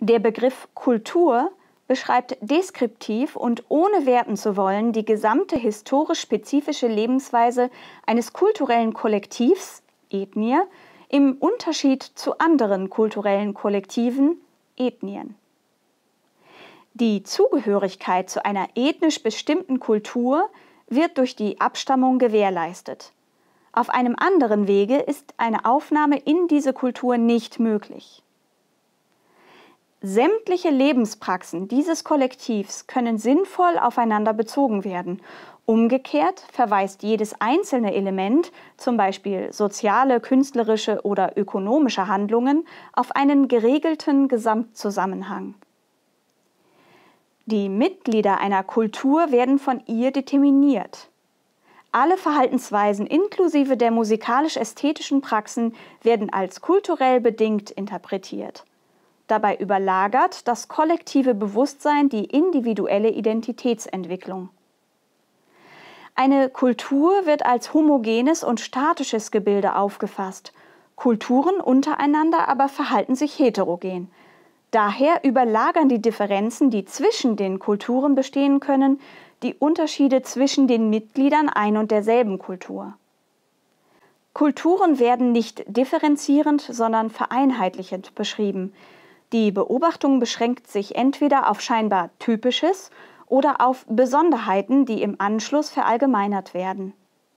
Der Begriff Kultur beschreibt deskriptiv und ohne werten zu wollen die gesamte historisch spezifische Lebensweise eines kulturellen Kollektivs, Ethnie, im Unterschied zu anderen kulturellen Kollektiven, Ethnien. Die Zugehörigkeit zu einer ethnisch bestimmten Kultur wird durch die Abstammung gewährleistet. Auf einem anderen Wege ist eine Aufnahme in diese Kultur nicht möglich. Sämtliche Lebenspraxen dieses Kollektivs können sinnvoll aufeinander bezogen werden. Umgekehrt verweist jedes einzelne Element, zum Beispiel soziale, künstlerische oder ökonomische Handlungen, auf einen geregelten Gesamtzusammenhang. Die Mitglieder einer Kultur werden von ihr determiniert. Alle Verhaltensweisen inklusive der musikalisch-ästhetischen Praxen werden als kulturell bedingt interpretiert. Dabei überlagert das kollektive Bewusstsein die individuelle Identitätsentwicklung. Eine Kultur wird als homogenes und statisches Gebilde aufgefasst. Kulturen untereinander aber verhalten sich heterogen. Daher überlagern die Differenzen, die zwischen den Kulturen bestehen können, die Unterschiede zwischen den Mitgliedern ein und derselben Kultur. Kulturen werden nicht differenzierend, sondern vereinheitlichend beschrieben. Die Beobachtung beschränkt sich entweder auf scheinbar Typisches oder auf Besonderheiten, die im Anschluss verallgemeinert werden